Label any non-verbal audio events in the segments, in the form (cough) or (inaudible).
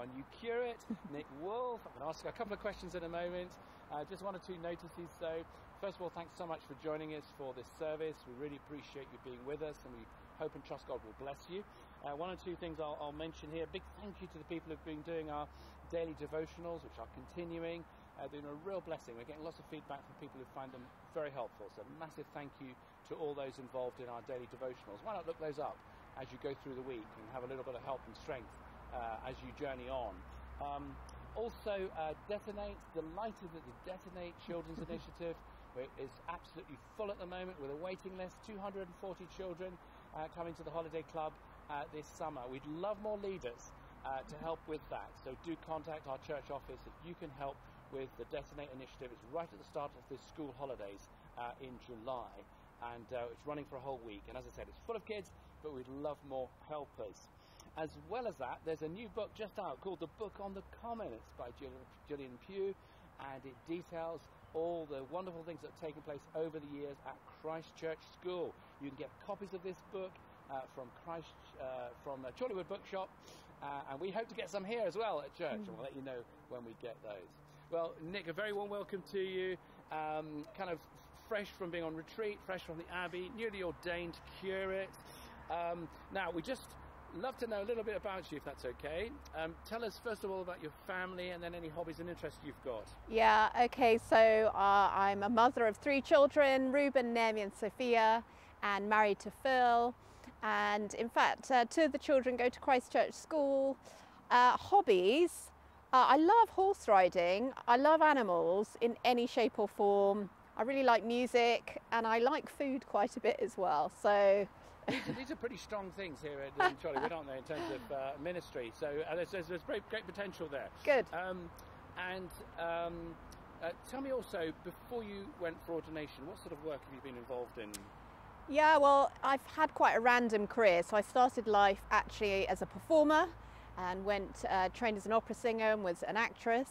our new curate, Nick Wolf. I'm going to ask a couple of questions in a moment. Uh, just one or two notices though. First of all, thanks so much for joining us for this service. We really appreciate you being with us, and we hope and trust God will bless you. Uh, one or two things I'll, I'll mention here. Big thank you to the people who've been doing our daily devotionals, which are continuing uh, been a real blessing. We're getting lots of feedback from people who find them very helpful. So, massive thank you to all those involved in our daily devotionals. Why not look those up as you go through the week and have a little bit of help and strength as you journey on? Um, also, uh, Detonate, delighted that the Detonate Children's (laughs) Initiative is absolutely full at the moment with a waiting list 240 children uh, coming to the Holiday Club uh, this summer. We'd love more leaders. Uh, to help with that. So do contact our church office if you can help with the Detonate initiative. It's right at the start of the school holidays uh, in July, and uh, it's running for a whole week. And as I said, it's full of kids, but we'd love more helpers. As well as that, there's a new book just out called The Book on the Common. It's by Gillian Pugh, and it details all the wonderful things that have taken place over the years at Christchurch School. You can get copies of this book uh, from Christ, uh, from Chorleywood Bookshop, uh, and we hope to get some here as well at church, and we'll let you know when we get those. Well, Nick, a very warm welcome to you. Um, kind of fresh from being on retreat, fresh from the Abbey, newly ordained curate. Um, now, we just love to know a little bit about you, if that's okay. Um, tell us first of all about your family, and then any hobbies and interests you've got. Yeah. Okay. So uh, I'm a mother of three children: Ruben, Naomi, and Sophia, and married to Phil. And in fact, uh, two of the children go to Christchurch School. Uh, hobbies. Uh, I love horse riding. I love animals in any shape or form. I really like music and I like food quite a bit as well. So these, are, pretty strong things here at Chorleywood, aren't they, in terms of uh, ministry? So uh, there's, there's, there's, great, great potential there. Good. Um, and um, uh, tell me also, before you went for ordination, what sort of work have you been involved in? Yeah, well, I've had quite a random career. So I started life actually as a performer and went uh, trained as an opera singer and was an actress.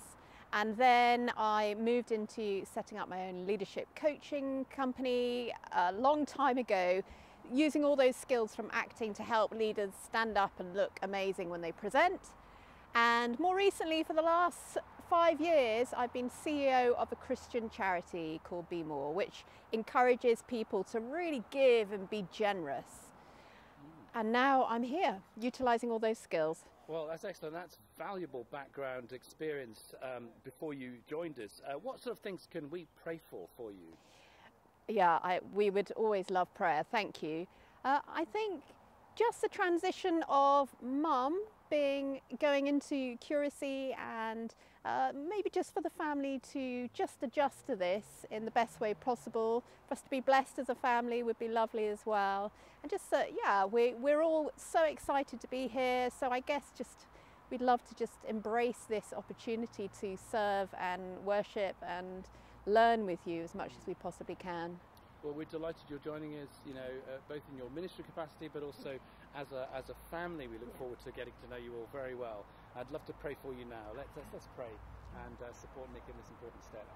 And then I moved into setting up my own leadership coaching company a long time ago, using all those skills from acting to help leaders stand up and look amazing when they present. And more recently, for the last five years, I've been CEO of a Christian charity called Be More, which encourages people to really give and be generous. And now I'm here, utilizing all those skills. Well, that's excellent. That's valuable background experience um, before you joined us. Uh, what sort of things can we pray for for you? Yeah, I, we would always love prayer. Thank you. Uh, I think just the transition of mum being going into curacy and uh, maybe just for the family to just adjust to this in the best way possible. For us to be blessed as a family would be lovely as well. And just, uh, yeah, we, we're all so excited to be here. So I guess just we'd love to just embrace this opportunity to serve and worship and learn with you as much as we possibly can. Well, we're delighted you're joining us, you know, uh, both in your ministry capacity, but also as a, as a family. We look forward to getting to know you all very well. I'd love to pray for you now. Let's, let's, let's pray and uh, support Nick in this important step.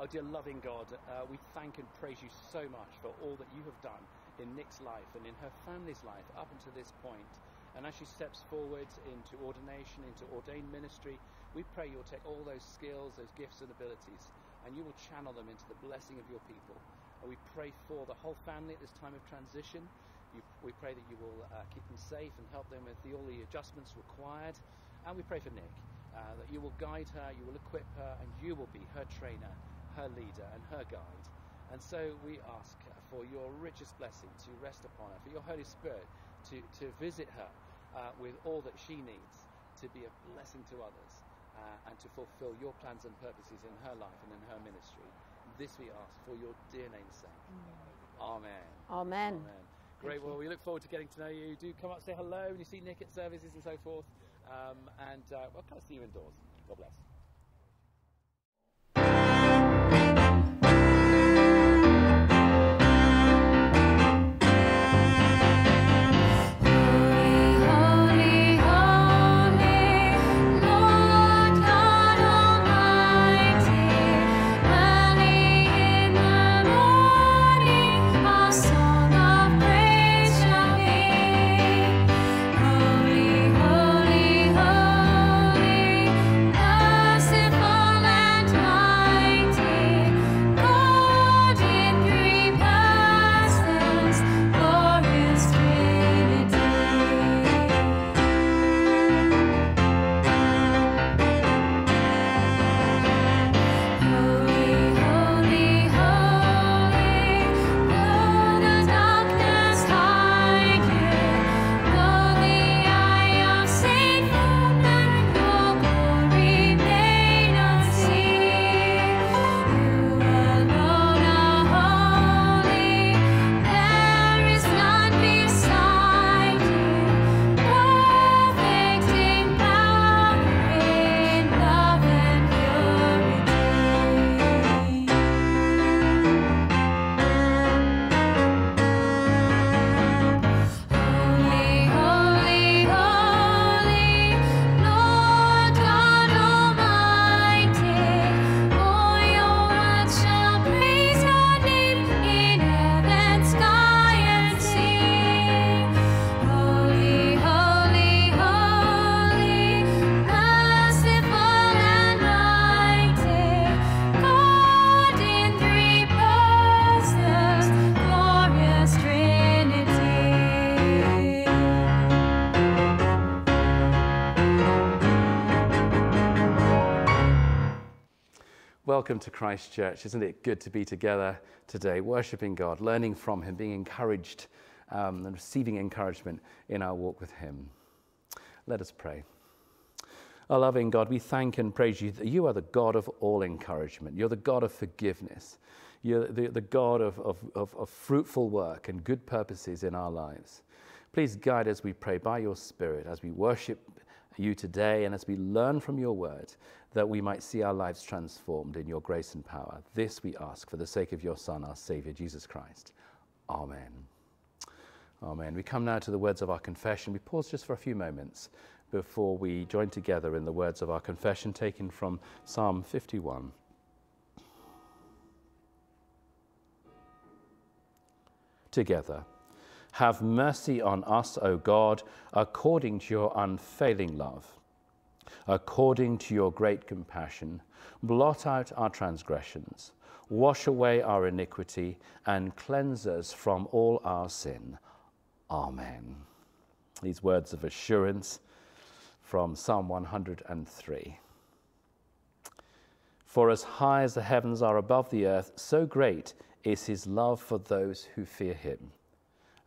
Oh, dear loving God, uh, we thank and praise you so much for all that you have done in Nick's life and in her family's life up until this point. And as she steps forward into ordination, into ordained ministry, we pray you'll take all those skills, those gifts and abilities, and you will channel them into the blessing of your people. And we pray for the whole family at this time of transition. You, we pray that you will uh, keep them safe and help them with the, all the adjustments required. And we pray for Nick, uh, that you will guide her, you will equip her, and you will be her trainer, her leader, and her guide. And so we ask for your richest blessing to rest upon her, for your Holy Spirit to, to visit her uh, with all that she needs to be a blessing to others uh, and to fulfill your plans and purposes in her life and in her ministry. This we ask for your dear name's sake. Amen. Amen. Amen. Great. Well, we look forward to getting to know you. Do come up, say hello when you see Nick at services and so forth. Um, and uh, we'll kind of see you indoors. God bless. Welcome to Christ Church. Isn't it good to be together today, worshipping God, learning from Him, being encouraged, um, and receiving encouragement in our walk with Him? Let us pray. Our loving God, we thank and praise you that you are the God of all encouragement. You're the God of forgiveness. You're the, the God of, of, of, of fruitful work and good purposes in our lives. Please guide us, we pray, by your Spirit as we worship you today and as we learn from your word that we might see our lives transformed in your grace and power. This we ask for the sake of your Son, our Savior, Jesus Christ. Amen. Amen. We come now to the words of our confession. We pause just for a few moments before we join together in the words of our confession taken from Psalm 51. Together. Have mercy on us, O God, according to your unfailing love. According to your great compassion, blot out our transgressions, wash away our iniquity, and cleanse us from all our sin. Amen. These words of assurance from Psalm 103. For as high as the heavens are above the earth, so great is his love for those who fear him.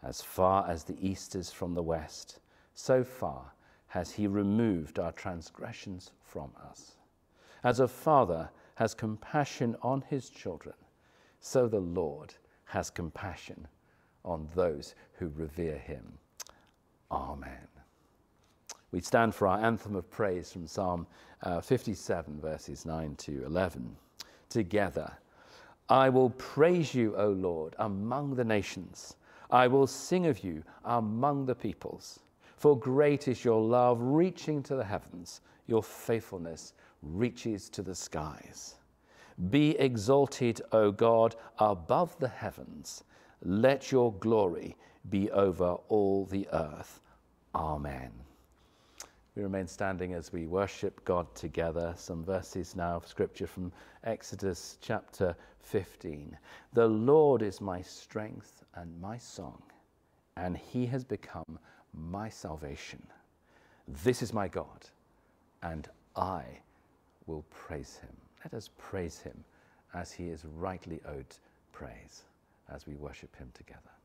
As far as the east is from the west, so far has he removed our transgressions from us. As a father has compassion on his children, so the Lord has compassion on those who revere him. Amen. We stand for our anthem of praise from Psalm uh, 57, verses 9 to 11. Together, I will praise you, O Lord, among the nations. I will sing of you among the peoples. For great is your love reaching to the heavens, your faithfulness reaches to the skies. Be exalted, O God, above the heavens. Let your glory be over all the earth. Amen. We remain standing as we worship God together. Some verses now of scripture from Exodus chapter 15. The Lord is my strength and my song, and he has become my salvation. This is my God, and I will praise him. Let us praise him as he is rightly owed praise as we worship him together.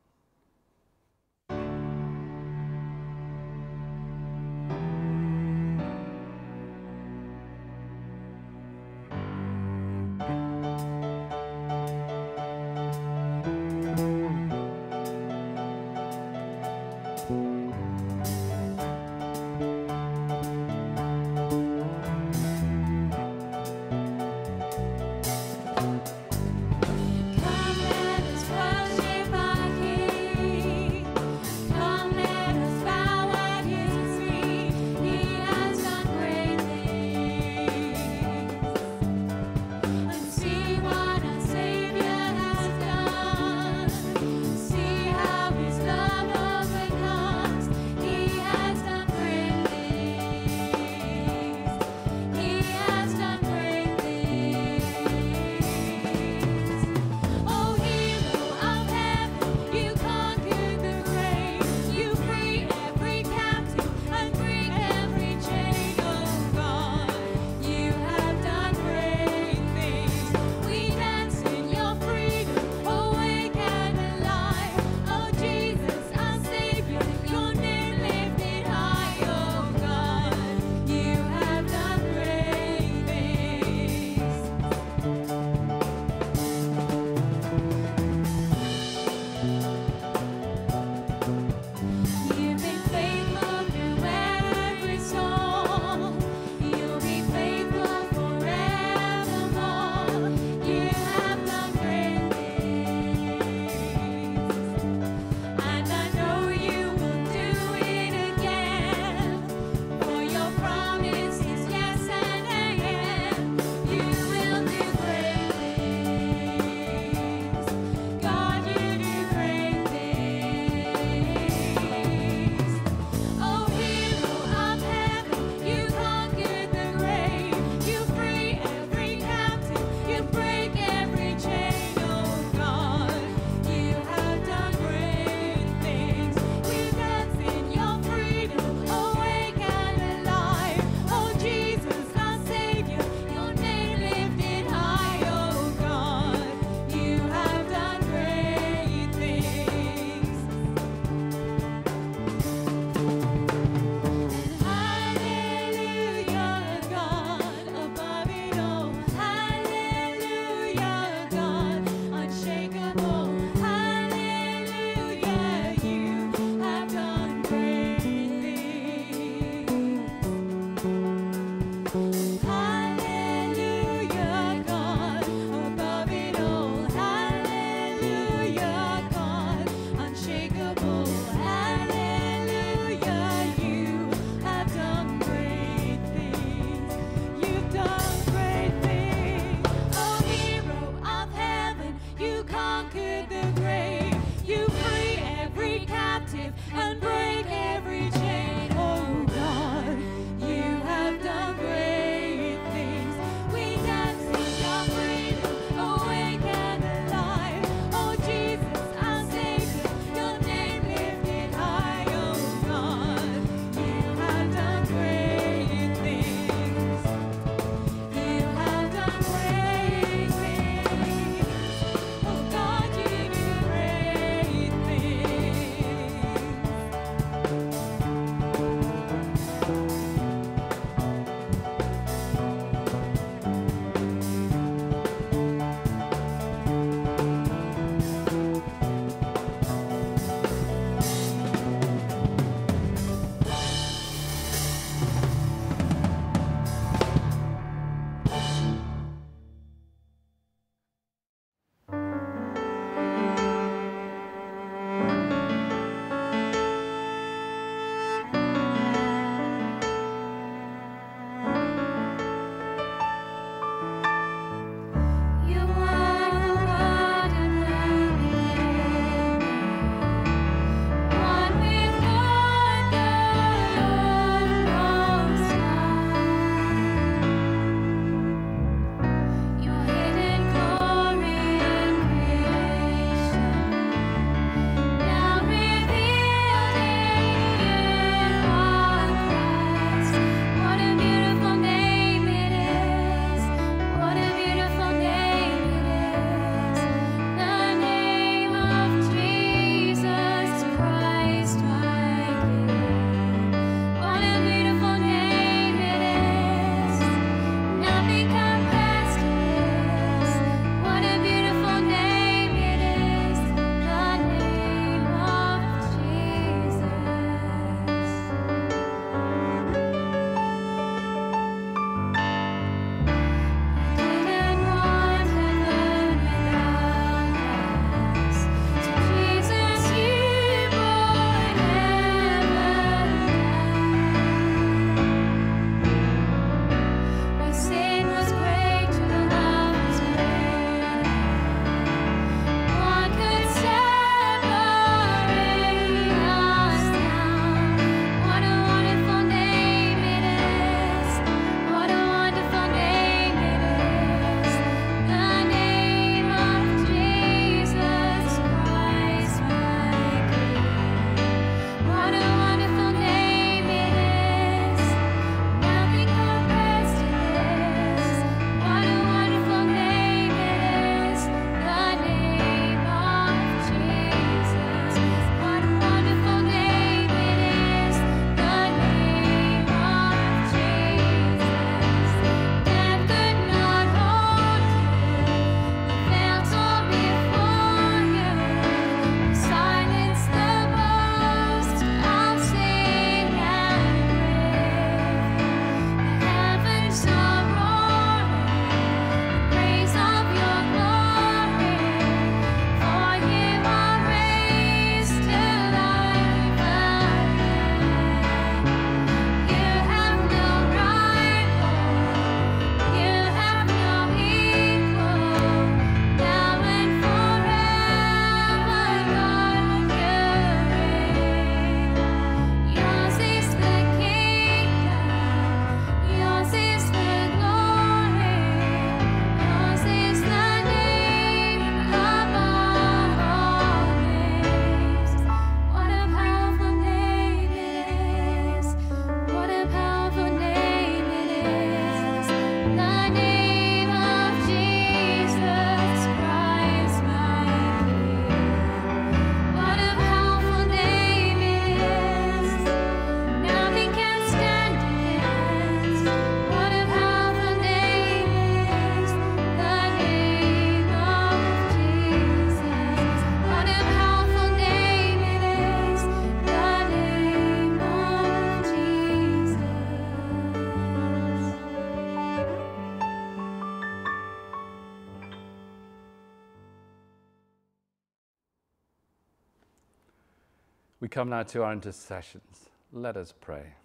Come now to our intercessions. Let us pray.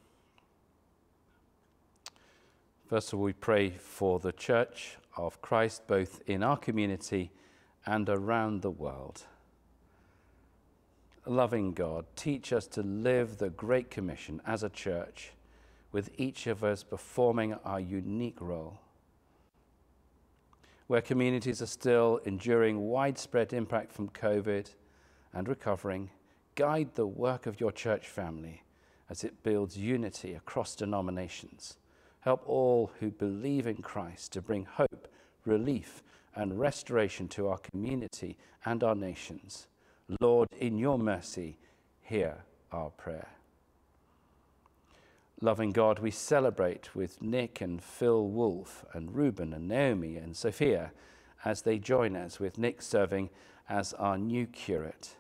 First of all, we pray for the Church of Christ, both in our community and around the world. Loving God, teach us to live the Great Commission as a church, with each of us performing our unique role. Where communities are still enduring widespread impact from COVID and recovering, guide the work of your church family as it builds unity across denominations Help all who believe in Christ to bring hope, relief, and restoration to our community and our nations. Lord, in your mercy, hear our prayer. Loving God, we celebrate with Nick and Phil Wolf and Reuben and Naomi and Sophia as they join us with Nick serving as our new curate.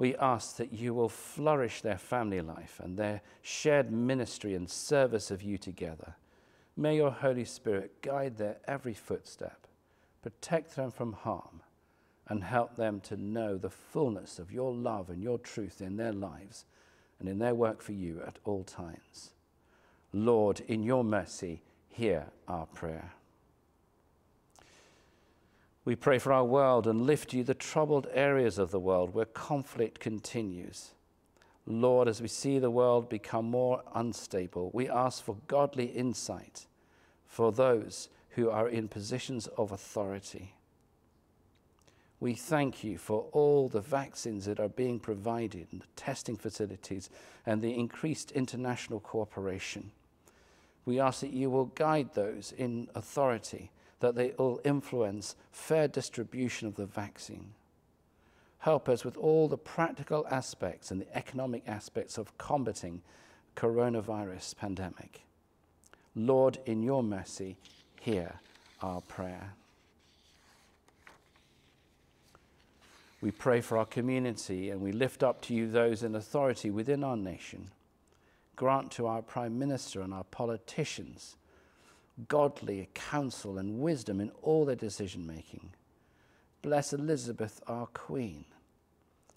We ask that you will flourish their family life and their shared ministry and service of you together. May your Holy Spirit guide their every footstep, protect them from harm, and help them to know the fullness of your love and your truth in their lives and in their work for you at all times. Lord, in your mercy, hear our prayer. We pray for our world and lift you the troubled areas of the world where conflict continues. Lord, as we see the world become more unstable, we ask for godly insight for those who are in positions of authority. We thank you for all the vaccines that are being provided and the testing facilities and the increased international cooperation. We ask that you will guide those in authority, that they will influence fair distribution of the vaccine. Help us with all the practical aspects and the economic aspects of combating coronavirus pandemic. Lord, in your mercy, hear our prayer. We pray for our community and we lift up to you those in authority within our nation. Grant to our Prime Minister and our politicians godly counsel and wisdom in all their decision making. Bless Elizabeth, our Queen.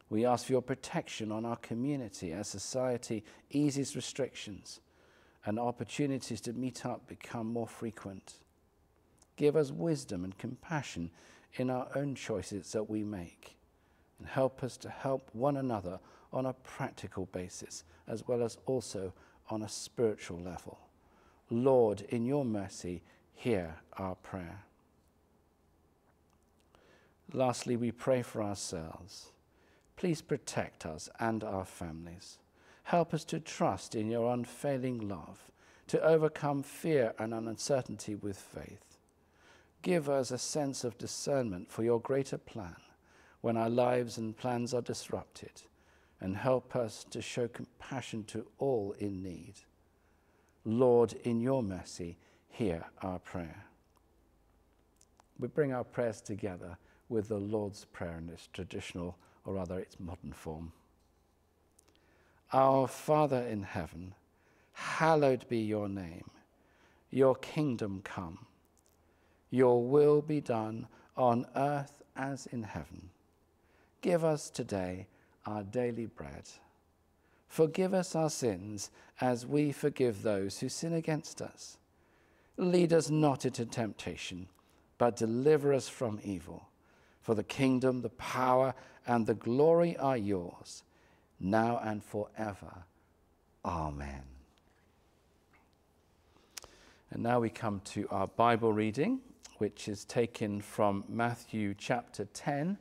We ask for your protection on our community as society eases restrictions and opportunities to meet up become more frequent. Give us wisdom and compassion in our own choices that we make, and help us to help one another on a practical basis as well as also on a spiritual level. Lord, in your mercy, hear our prayer. Lastly, we pray for ourselves. Please protect us and our families. Help us to trust in your unfailing love, to overcome fear and uncertainty with faith. Give us a sense of discernment for your greater plan when our lives and plans are disrupted, and help us to show compassion to all in need. Lord, in your mercy, hear our prayer. We bring our prayers together with the Lord's Prayer in its traditional, or rather its modern form. Our Father in heaven, hallowed be your name. Your kingdom come. Your will be done on earth as in heaven. Give us today our daily bread. Forgive us our sins as we forgive those who sin against us. Lead us not into temptation, but deliver us from evil. For the kingdom, the power, and the glory are yours now and forever. Amen. And now we come to our Bible reading, which is taken from Matthew chapter 10,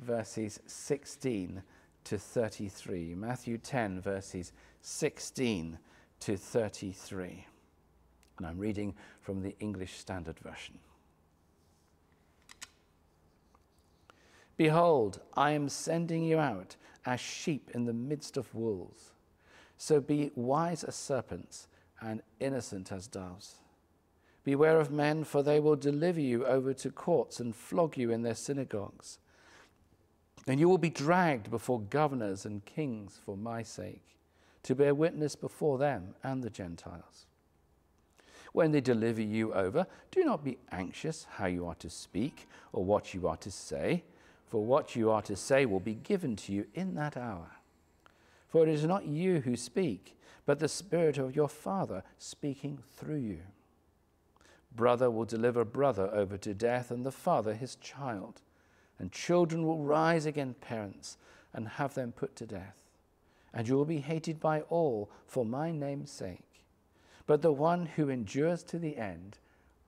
verses 16 to 33. Matthew 10, verses 16 to 33. And I'm reading from the English Standard Version. Behold, I am sending you out as sheep in the midst of wolves. So be wise as serpents and innocent as doves. Beware of men, for they will deliver you over to courts and flog you in their synagogues. And you will be dragged before governors and kings for my sake, to bear witness before them and the Gentiles. When they deliver you over, do not be anxious how you are to speak or what you are to say for what you are to say will be given to you in that hour. For it is not you who speak, but the Spirit of your Father speaking through you. Brother will deliver brother over to death, and the father his child. And children will rise against parents and have them put to death. And you will be hated by all for my name's sake. But the one who endures to the end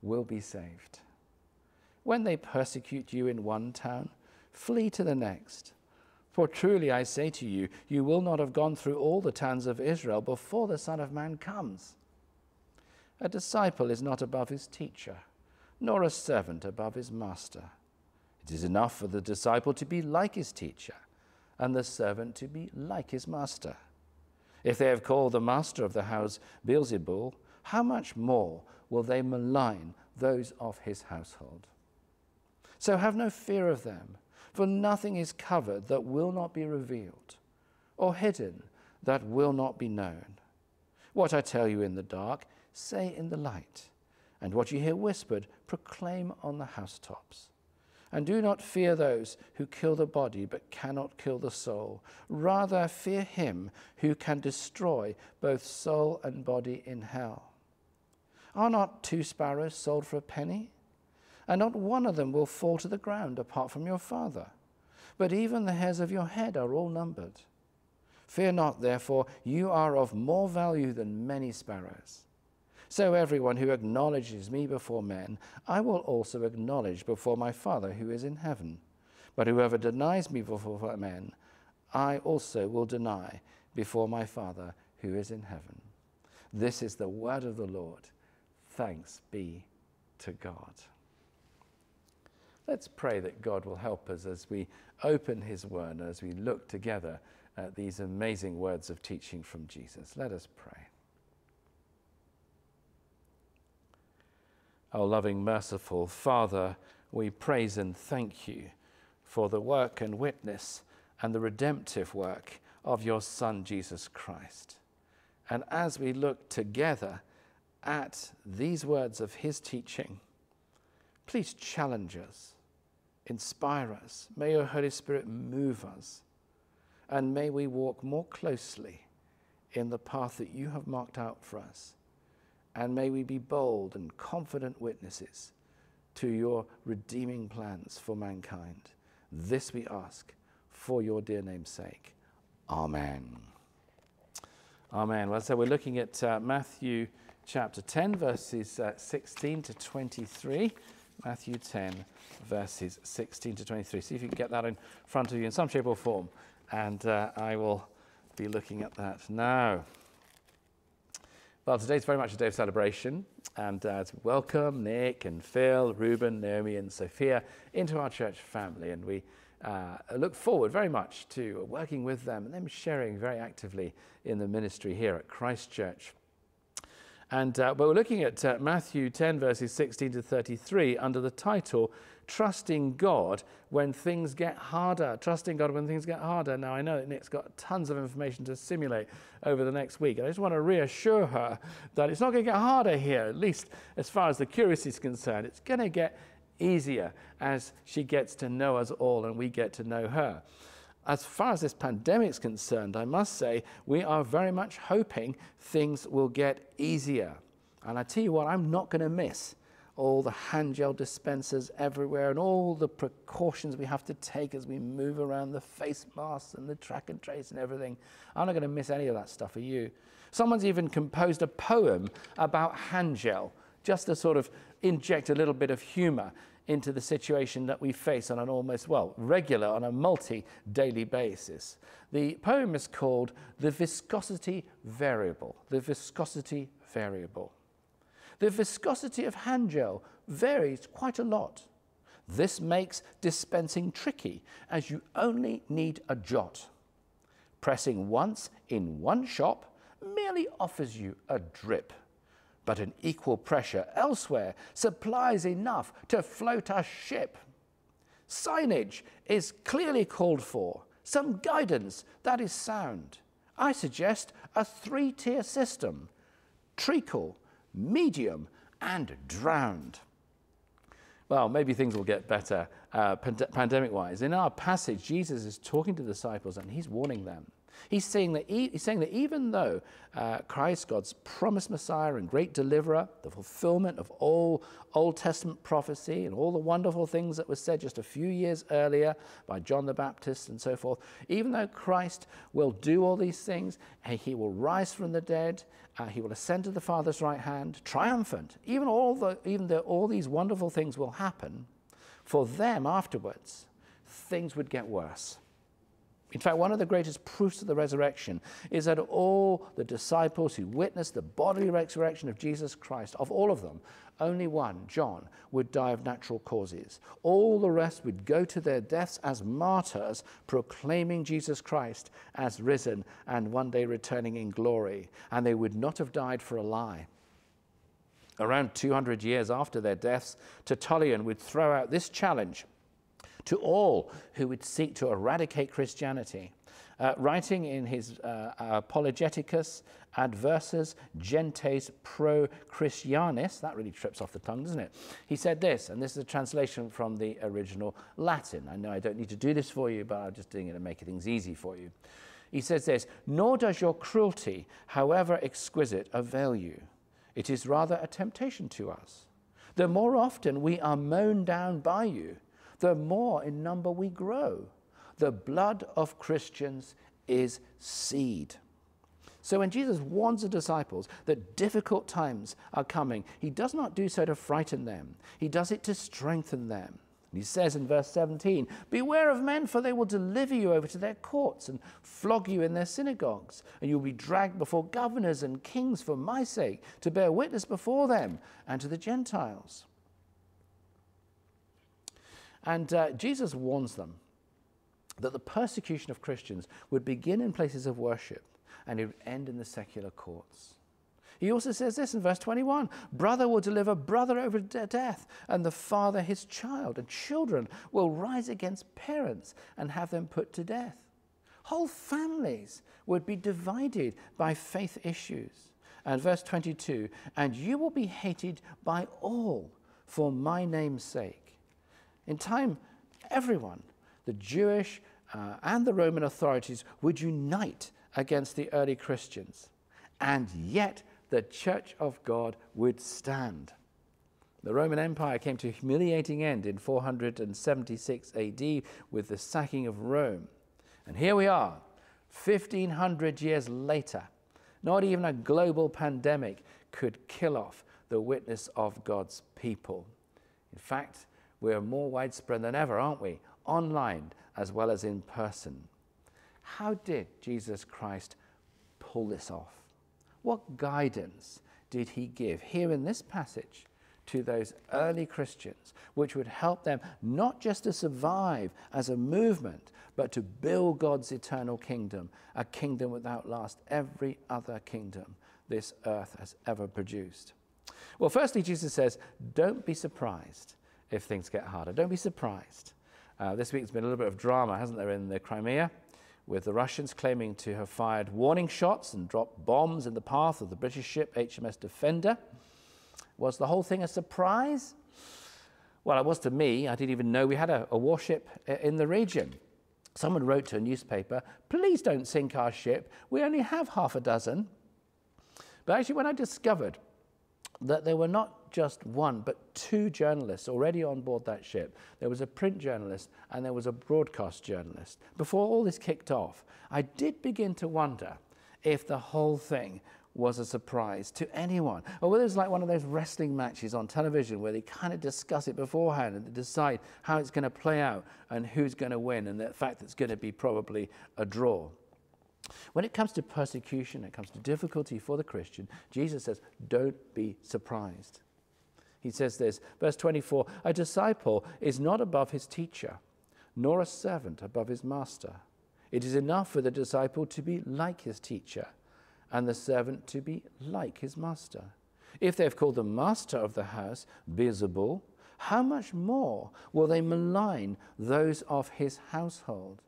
will be saved. When they persecute you in one town, flee to the next. For truly I say to you, you will not have gone through all the towns of Israel before the Son of Man comes. A disciple is not above his teacher, nor a servant above his master. It is enough for the disciple to be like his teacher, and the servant to be like his master. If they have called the master of the house Beelzebul, how much more will they malign those of his household? So have no fear of them, for nothing is covered that will not be revealed, or hidden that will not be known. What I tell you in the dark, say in the light, and what you hear whispered, proclaim on the housetops. And do not fear those who kill the body but cannot kill the soul. Rather, fear him who can destroy both soul and body in hell. Are not two sparrows sold for a penny? And not one of them will fall to the ground apart from your Father. But even the hairs of your head are all numbered. Fear not, therefore, you are of more value than many sparrows. So everyone who acknowledges me before men, I will also acknowledge before my Father who is in heaven. But whoever denies me before men, I also will deny before my Father who is in heaven. This is the word of the Lord. Thanks be to God. Let's pray that God will help us as we open his word, as we look together at these amazing words of teaching from Jesus. Let us pray. Our loving, merciful Father, we praise and thank you for the work and witness and the redemptive work of your Son, Jesus Christ. And as we look together at these words of his teaching, please challenge us, inspire us. May your Holy Spirit move us, and may we walk more closely in the path that you have marked out for us and may we be bold and confident witnesses to your redeeming plans for mankind. This we ask for your dear name's sake. Amen. Amen. Well, so we're looking at uh, Matthew chapter 10, verses uh, 16 to 23. Matthew 10, verses 16 to 23. See if you can get that in front of you in some shape or form. And uh, I will be looking at that now. Well, today's very much a day of celebration, and uh, to welcome Nick and Phil, Ruben, Naomi, and Sophia into our church family. And we uh, look forward very much to working with them and them sharing very actively in the ministry here at Christ Church. And uh, but we're looking at uh, Matthew 10, verses 16 to 33, under the title trusting God when things get harder. Trusting God when things get harder. Now, I know that Nick's got tons of information to simulate over the next week. I just want to reassure her that it's not going to get harder here, at least as far as the curacy is concerned. It's going to get easier as she gets to know us all and we get to know her. As far as this pandemic is concerned, I must say we are very much hoping things will get easier. And I tell you what, I'm not going to miss all the hand gel dispensers everywhere and all the precautions we have to take as we move around the face masks and the track and trace and everything. I'm not going to miss any of that stuff for you. Someone's even composed a poem about hand gel just to sort of inject a little bit of humor into the situation that we face on an almost, well, regular, on a multi daily basis. The poem is called The Viscosity Variable. The Viscosity Variable the viscosity of hand gel varies quite a lot. This makes dispensing tricky as you only need a jot. Pressing once in one shop merely offers you a drip, but an equal pressure elsewhere supplies enough to float a ship. Signage is clearly called for, some guidance that is sound. I suggest a three tier system treacle, medium, and drowned. Well, maybe things will get better uh, pand- pandemic wise. In our passage, Jesus is talking to the disciples and he's warning them. He's saying that, e- he's saying that even though uh, Christ, God's promised Messiah and great deliverer, the fulfillment of all Old Testament prophecy and all the wonderful things that were said just a few years earlier by John the Baptist and so forth, even though Christ will do all these things, and he will rise from the dead, uh, he will ascend to the Father's right hand, triumphant, even, all the, even though all these wonderful things will happen, for them afterwards, things would get worse. In fact, one of the greatest proofs of the resurrection is that all the disciples who witnessed the bodily resurrection of Jesus Christ, of all of them, only one, John, would die of natural causes. All the rest would go to their deaths as martyrs, proclaiming Jesus Christ as risen and one day returning in glory. And they would not have died for a lie. Around 200 years after their deaths, Tertullian would throw out this challenge to all who would seek to eradicate Christianity. Uh, writing in his uh, Apologeticus Adversus Gentes Pro Christianis, that really trips off the tongue, doesn't it? He said this, and this is a translation from the original Latin. I know I don't need to do this for you, but I'm just doing it to make things easy for you. He says this Nor does your cruelty, however exquisite, avail you. It is rather a temptation to us. The more often we are mown down by you, the more in number we grow. The blood of Christians is seed. So when Jesus warns the disciples that difficult times are coming, he does not do so to frighten them, he does it to strengthen them. And he says in verse 17, Beware of men, for they will deliver you over to their courts and flog you in their synagogues, and you'll be dragged before governors and kings for my sake, to bear witness before them and to the Gentiles. And uh, Jesus warns them that the persecution of Christians would begin in places of worship and it would end in the secular courts. He also says this in verse 21 Brother will deliver brother over to death, and the father his child, and children will rise against parents and have them put to death. Whole families would be divided by faith issues. And verse 22 And you will be hated by all for my name's sake. In time, everyone, the Jewish uh, and the Roman authorities, would unite against the early Christians. And yet, the church of God would stand. The Roman Empire came to a humiliating end in 476 AD with the sacking of Rome. And here we are, 1500 years later. Not even a global pandemic could kill off the witness of God's people. In fact, we're more widespread than ever, aren't we? Online as well as in person. How did Jesus Christ pull this off? What guidance did he give here in this passage to those early Christians, which would help them not just to survive as a movement, but to build God's eternal kingdom, a kingdom that outlast every other kingdom this earth has ever produced? Well, firstly, Jesus says, Don't be surprised if things get harder. Don't be surprised. Uh, this week's been a little bit of drama, hasn't there, in the Crimea, with the Russians claiming to have fired warning shots and dropped bombs in the path of the British ship HMS Defender. Was the whole thing a surprise? Well, it was to me. I didn't even know we had a, a warship in the region. Someone wrote to a newspaper, please don't sink our ship. We only have half a dozen. But actually, when I discovered that there were just one, but two journalists already on board that ship. There was a print journalist and there was a broadcast journalist. Before all this kicked off, I did begin to wonder if the whole thing was a surprise to anyone. Or whether it's like one of those wrestling matches on television where they kind of discuss it beforehand and they decide how it's going to play out and who's going to win, and the fact that it's going to be probably a draw. When it comes to persecution, it comes to difficulty for the Christian, Jesus says, don't be surprised. He says this, verse 24 A disciple is not above his teacher, nor a servant above his master. It is enough for the disciple to be like his teacher, and the servant to be like his master. If they have called the master of the house Beelzebul, how much more will they malign those of his household?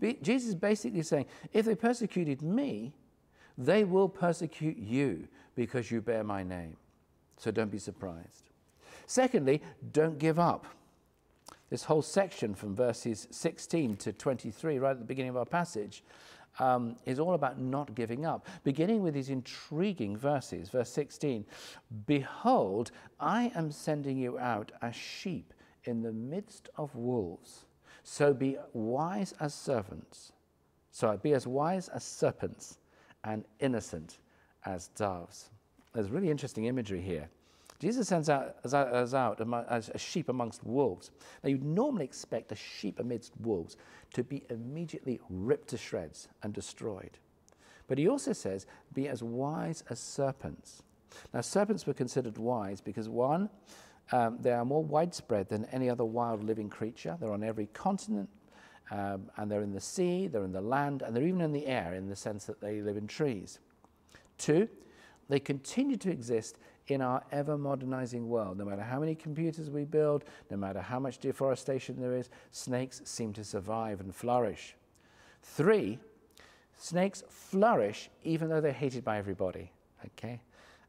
Jesus is basically saying, if they persecuted me, they will persecute you because you bear my name. So don't be surprised. Secondly, don't give up. This whole section from verses 16 to 23, right at the beginning of our passage, um, is all about not giving up. Beginning with these intriguing verses, verse 16 Behold, I am sending you out as sheep in the midst of wolves. So be wise as servants. So be as wise as serpents and innocent as doves. There's really interesting imagery here. Jesus sends out as, as out as a sheep amongst wolves. Now, you'd normally expect a sheep amidst wolves to be immediately ripped to shreds and destroyed. But he also says, be as wise as serpents. Now, serpents were considered wise because, one, um, they are more widespread than any other wild living creature. They're on every continent, um, and they're in the sea, they're in the land, and they're even in the air in the sense that they live in trees. Two, they continue to exist in our ever modernizing world. No matter how many computers we build, no matter how much deforestation there is, snakes seem to survive and flourish. Three, snakes flourish even though they're hated by everybody. Okay?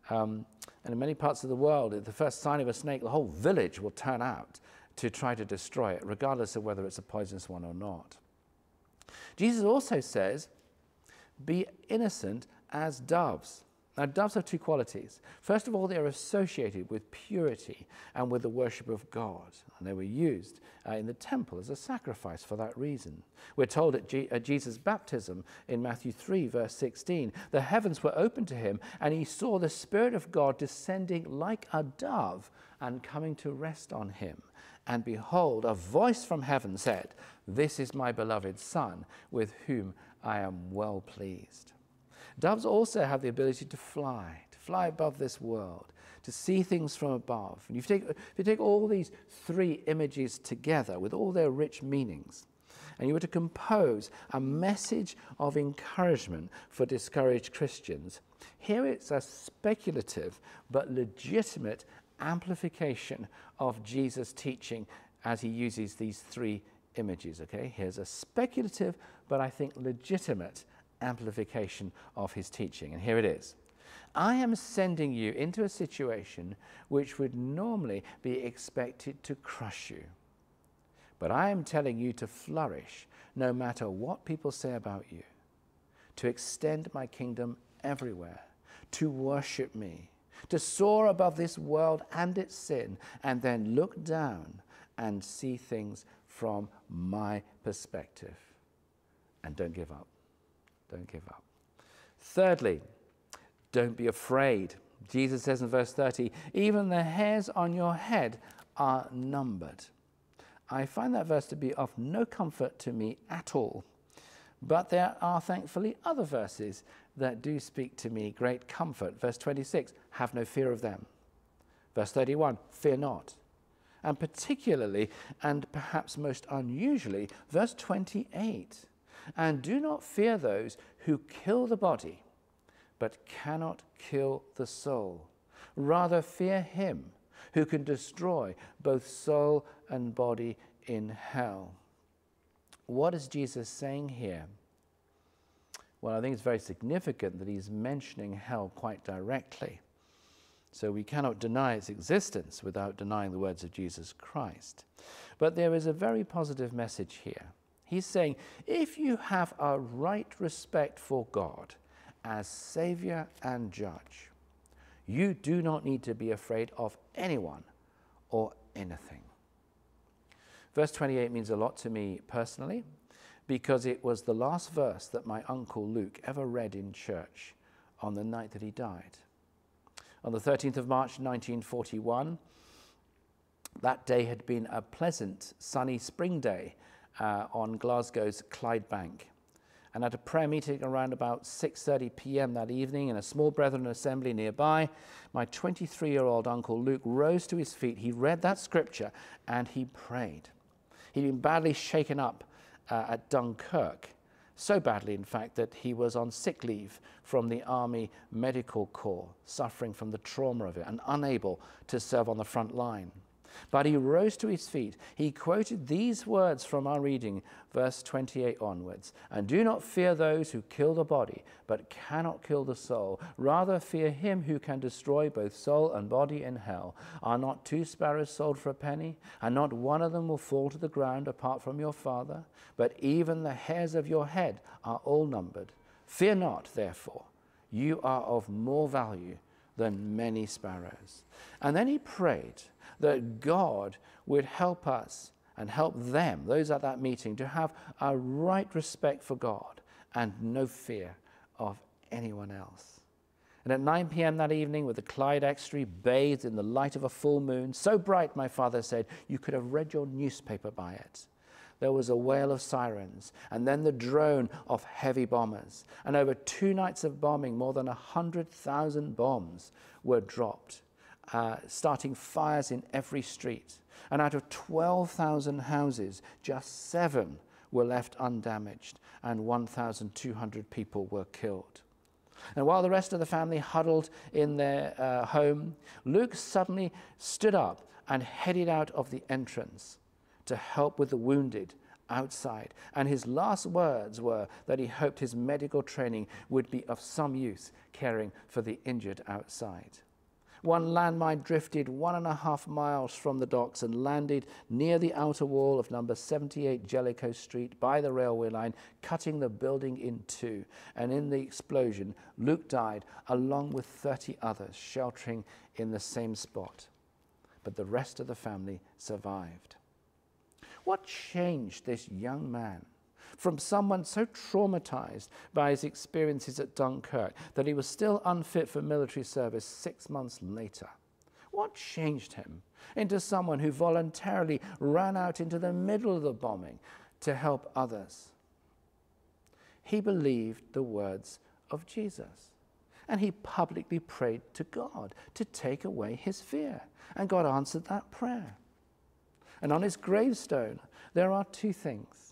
Um, and in many parts of the world, the first sign of a snake, the whole village will turn out to try to destroy it, regardless of whether it's a poisonous one or not. Jesus also says, Be innocent as doves. Now, doves have two qualities. First of all, they are associated with purity and with the worship of God, and they were used uh, in the temple as a sacrifice for that reason. We're told at, at Jesus' baptism in Matthew 3, verse 16, the heavens were opened to him, and he saw the Spirit of God descending like a dove and coming to rest on him. And behold, a voice from heaven said, This is my beloved Son, with whom I am well pleased. Doves also have the ability to fly, to fly above this world, to see things from above. And if you take, if you take all these three images together with all their rich meanings, and you were to compose a message of encouragement for discouraged Christians, here it's a speculative but legitimate amplification of Jesus' teaching as he uses these three images. Okay, here's a speculative but I think legitimate amplification of his teaching. And here it is I am sending you into a situation which would normally be expected to crush you. But I am telling you to flourish no matter what people say about you, to extend my kingdom everywhere, to worship me, to soar above this world and its sin, and then look down and see things from my perspective. And don't give up. Don't give up. Thirdly, don't be afraid. Jesus says in verse 30, even the hairs on your head are numbered. I find that verse to be of no comfort to me at all. But there are thankfully other verses that do speak to me great comfort. Verse 26, have no fear of them. Verse 31, fear not. And particularly, and perhaps most unusually, verse 28, and do not fear those who kill the body, but cannot kill the soul. Rather, fear him who can destroy both soul and body in hell. What is Jesus saying here? Well, I think it's very significant that he's mentioning hell quite directly. So we cannot deny its existence without denying the words of Jesus Christ. But there is a very positive message here. He's saying, if you have a right respect for God as Savior and Judge, you do not need to be afraid of anyone or anything. Verse 28 means a lot to me personally because it was the last verse that my uncle Luke ever read in church on the night that he died. On the 13th of March 1941, that day had been a pleasant, sunny spring day uh, on Glasgow's Clydebank. And at a prayer meeting around about 6:30 p.m. that evening in a small Brethren assembly nearby, my 23-year-old uncle Luke rose to his feet. He read that scripture and he prayed. He'd been badly shaken up uh, at Dunkirk, so badly, in fact, that he was on sick leave from the Army Medical Corps, suffering from the trauma of it and unable to serve on the front line. But he rose to his feet. He quoted these words from our reading, verse 28 onwards And do not fear those who kill the body, but cannot kill the soul. Rather, fear him who can destroy both soul and body in hell. Are not two sparrows sold for a penny? And not one of them will fall to the ground apart from your Father? But even the hairs of your head are all numbered. Fear not, therefore. You are of more value than many sparrows. And then he prayed that God would help us and help them, those at that meeting, to have a right respect for God and no fear of anyone else. And at 9 p.m. that evening, with the Clyde Estuary bathed in the light of a full moon, so bright, my father said, you could have read your newspaper by it. There was a wail of sirens, and then the drone of heavy bombers. And over two nights of bombing, more than 100,000 bombs were dropped uh, starting fires in every street. And out of 12,000 houses, just seven were left undamaged, and 1,200 people were killed. And while the rest of the family huddled in their uh, home, Luke suddenly stood up and headed out of the entrance to help with the wounded outside. And his last words were that he hoped his medical training would be of some use caring for the injured outside. One landmine drifted one and a half miles from the docks and landed near the outer wall of number 78 Jellicoe Street by the railway line, cutting the building in two. And in the explosion, Luke died along with 30 others sheltering in the same spot. But the rest of the family survived. What changed this young man? From someone so traumatized by his experiences at Dunkirk that he was still unfit for military service six months later. What changed him into someone who voluntarily ran out into the middle of the bombing to help others? He believed the words of Jesus. And he publicly prayed to God to take away his fear. And God answered that prayer. And on his gravestone, there are two things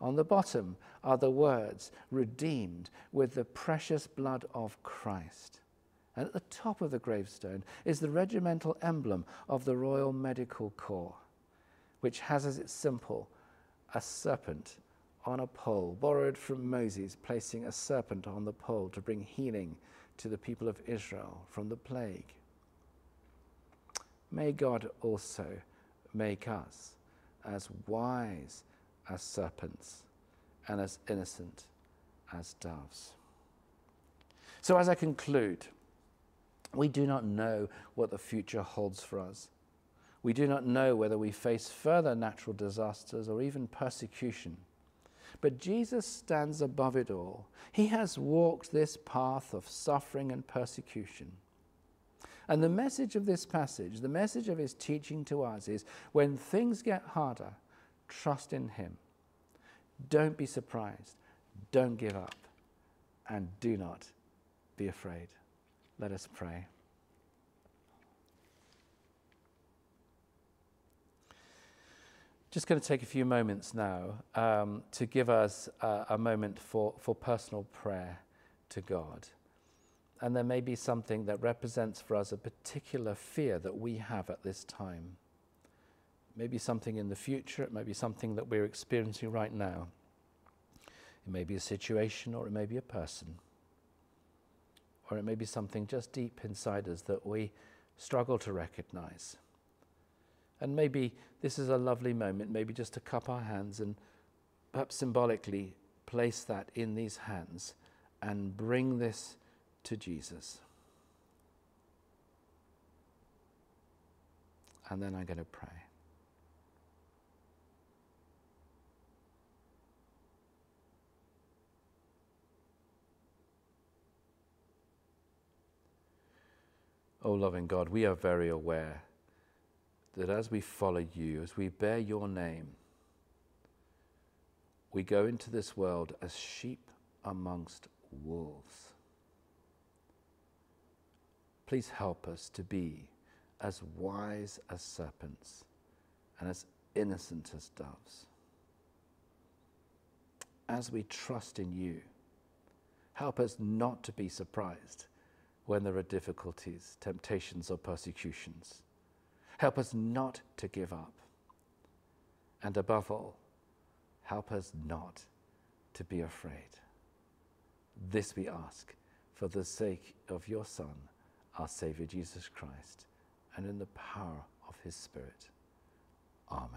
on the bottom are the words, redeemed with the precious blood of Christ. And at the top of the gravestone is the regimental emblem of the Royal Medical Corps, which has as its symbol a serpent on a pole, borrowed from Moses, placing a serpent on the pole to bring healing to the people of Israel from the plague. May God also make us as wise as serpents and as innocent as doves. So, as I conclude, we do not know what the future holds for us. We do not know whether we face further natural disasters or even persecution. But Jesus stands above it all. He has walked this path of suffering and persecution. And the message of this passage, the message of his teaching to us is when things get harder, Trust in Him. Don't be surprised. Don't give up. And do not be afraid. Let us pray. Just going to take a few moments now um, to give us uh, a moment for, for personal prayer to God. And there may be something that represents for us a particular fear that we have at this time maybe something in the future, it may be something that we're experiencing right now. It may be a situation or it may be a person. Or it may be something just deep inside us that we struggle to recognize. And maybe this is a lovely moment, maybe just to cup our hands and perhaps symbolically place that in these hands and bring this to Jesus. And then I'm going to pray. Oh, loving God, we are very aware that as we follow you, as we bear your name, we go into this world as sheep amongst wolves. Please help us to be as wise as serpents and as innocent as doves. As we trust in you, help us not to be surprised when there are difficulties, temptations, or persecutions. Help us not to give up. And above all, help us not to be afraid. This we ask for the sake of your Son, our Saviour Jesus Christ, and in the power of his Spirit. Amen.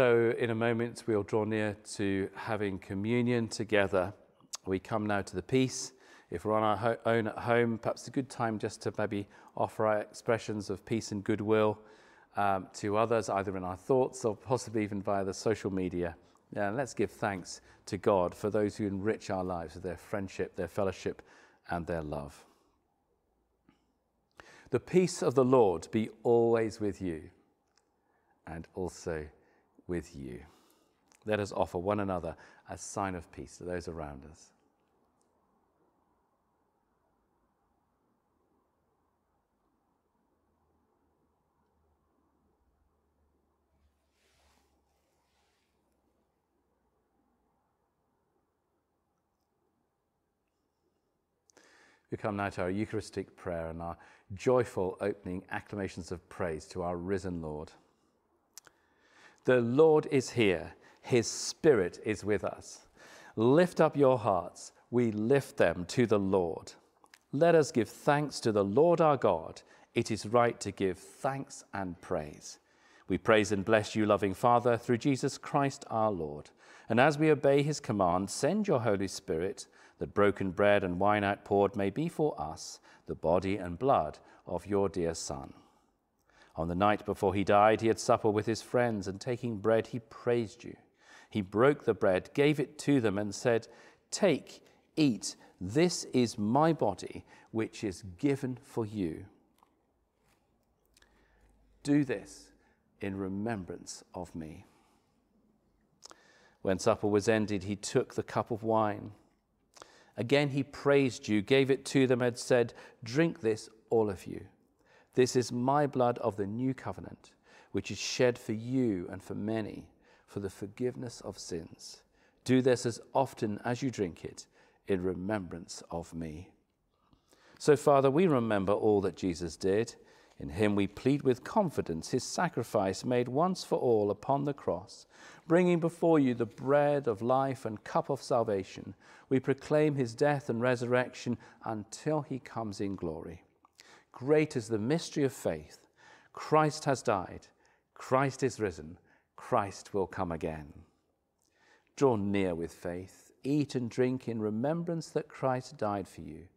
So, in a moment, we'll draw near to having communion together. We come now to the peace. If we're on our own at home, perhaps a good time just to maybe offer our expressions of peace and goodwill um, to others, either in our thoughts or possibly even via the social media. Yeah, let's give thanks to God for those who enrich our lives with their friendship, their fellowship, and their love. The peace of the Lord be always with you and also with you. Let us offer one another a sign of peace to those around us. We come now to our Eucharistic prayer and our joyful opening acclamations of praise to our risen Lord. The Lord is here, His Spirit is with us. Lift up your hearts, we lift them to the Lord. Let us give thanks to the Lord our God. It is right to give thanks and praise. We praise and bless you, loving Father, through Jesus Christ our Lord. And as we obey his command, send your Holy Spirit, that broken bread and wine outpoured may be for us the body and blood of your dear Son. On the night before he died, he had supper with his friends, and taking bread, he praised you. He broke the bread, gave it to them, and said, Take, Eat, this is my body, which is given for you. Do this in remembrance of me. When supper was ended, he took the cup of wine. Again, he praised you, gave it to them, and said, Drink this, all of you. This is my blood of the new covenant, which is shed for you and for many for the forgiveness of sins. Do this as often as you drink it in remembrance of me. So, Father, we remember all that Jesus did. In him we plead with confidence his sacrifice made once for all upon the cross. Bringing before you the bread of life and cup of salvation, we proclaim his death and resurrection until he comes in glory. Great is the mystery of faith. Christ has died, Christ is risen, Christ will come again. Draw near with faith, eat and drink in remembrance that Christ died for you,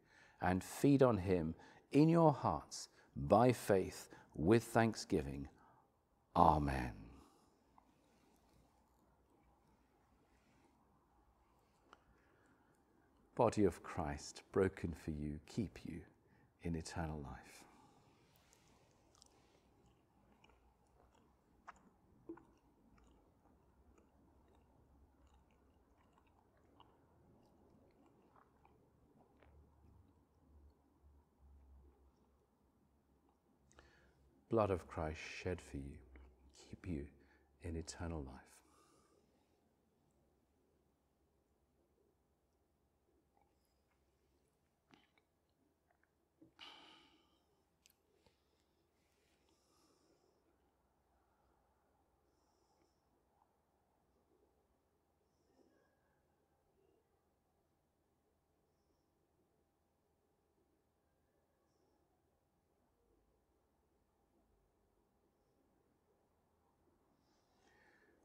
and feed on him in your hearts by faith with thanksgiving. Amen. Body of Christ, broken for you, keep you in eternal life. blood of Christ shed for you, keep you in eternal life.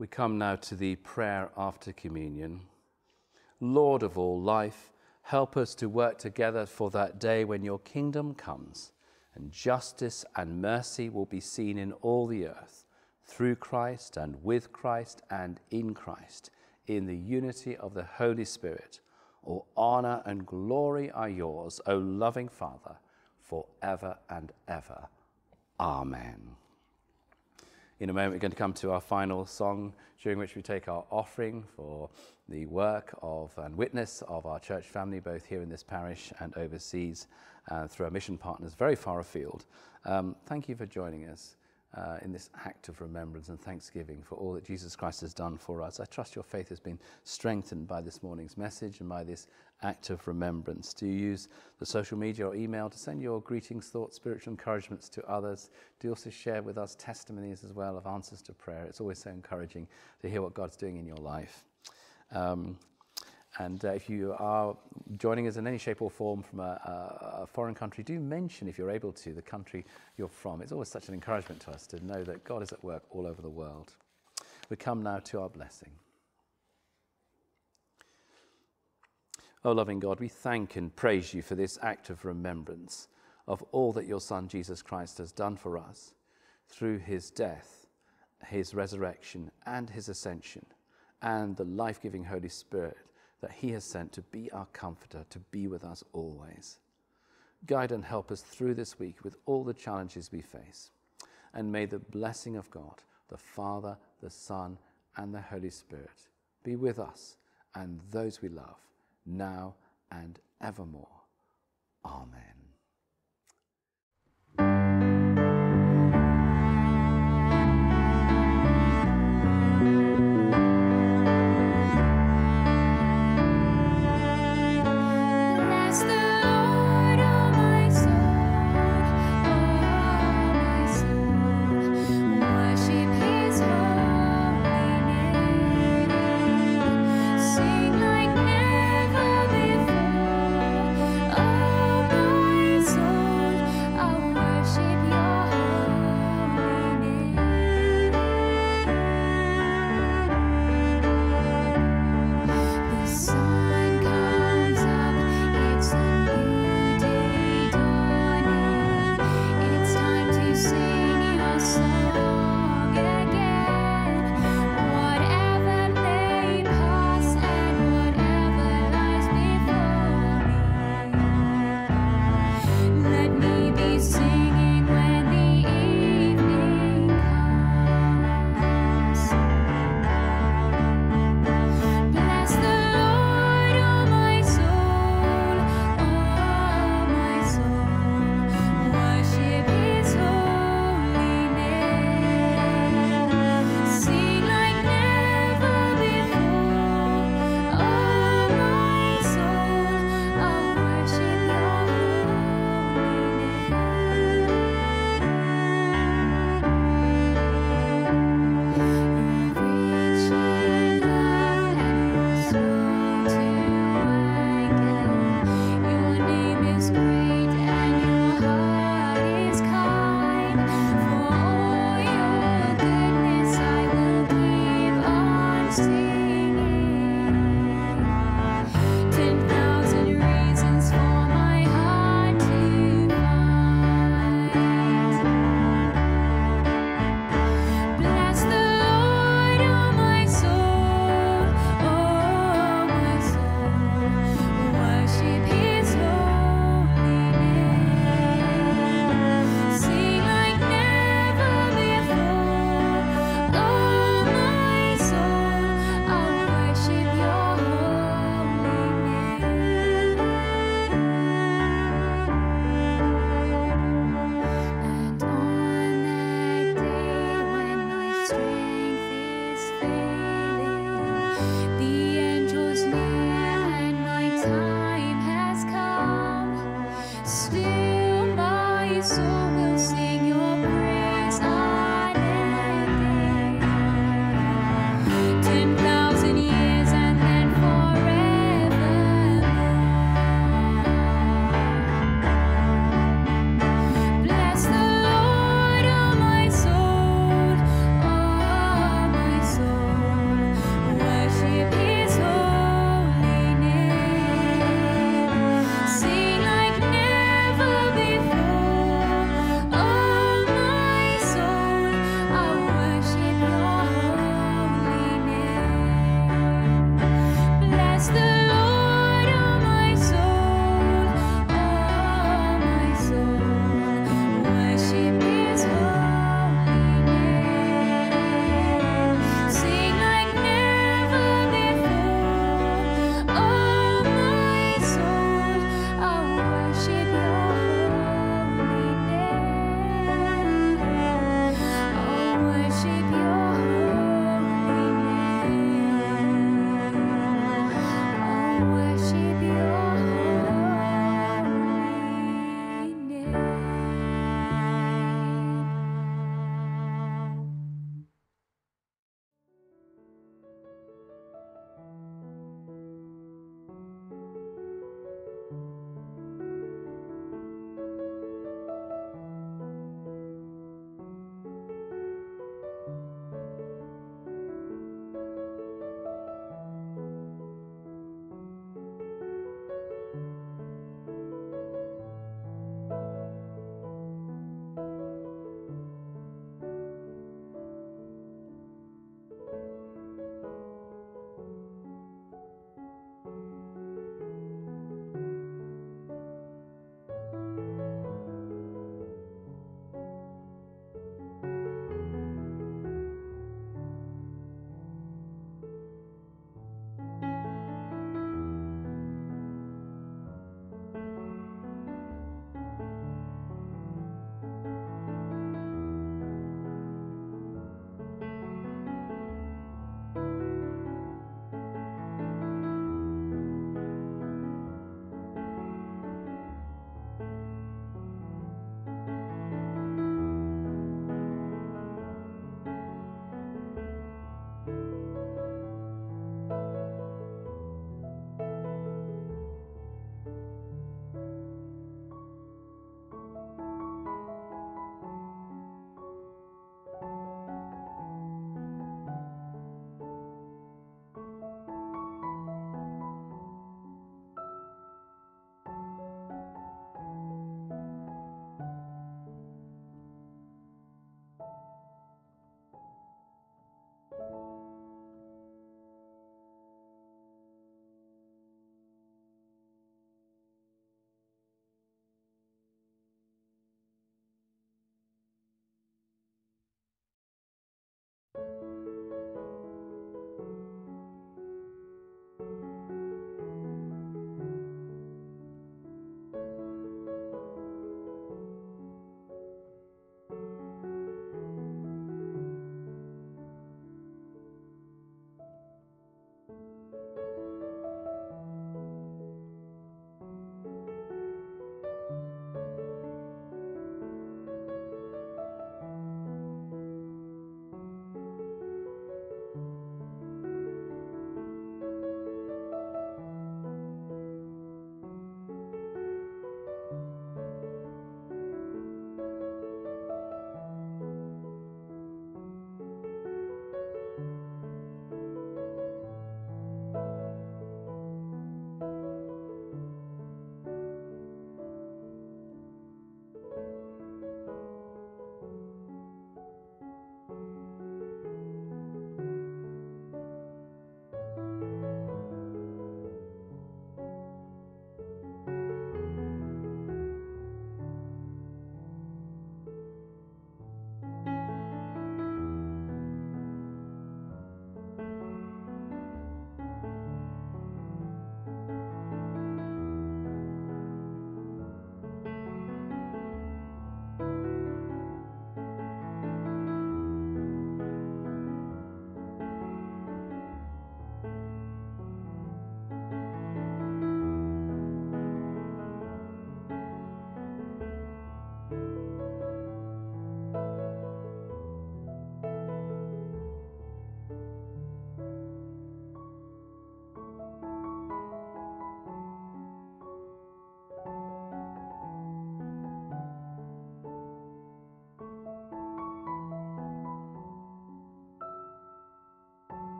We come now to the prayer after communion. Lord of all life, help us to work together for that day when your kingdom comes and justice and mercy will be seen in all the earth through Christ and with Christ and in Christ, in the unity of the Holy Spirit. All honor and glory are yours, O loving Father, forever and ever. Amen. In a moment, we're going to come to our final song, during which we take our offering for the work of and witness of our church family, both here in this parish and overseas, uh, through our mission partners very far afield. Um, thank you for joining us uh, in this act of remembrance and thanksgiving for all that Jesus Christ has done for us. I trust your faith has been strengthened by this morning's message and by this act of remembrance. Do use the social media or email to send your greetings, thoughts, spiritual encouragements to others? Do also share with us testimonies as well of answers to prayer? It's always so encouraging to hear what God's doing in your life. Um, and uh, if you are joining us in any shape or form from a, a, foreign country, do mention, if you're able to, the country you're from. It's always such an encouragement to us to know that God is at work all over the world. We come now to our blessing. Oh, loving God, we thank and praise you for this act of remembrance of all that your Son, Jesus Christ, has done for us through his death, his resurrection, and his ascension, and the life giving Holy Spirit that He has sent to be our comforter, to be with us always. Guide and help us through this week with all the challenges we face. And may the blessing of God, the Father, the Son, and the Holy Spirit be with us and those we love, now and evermore. Amen.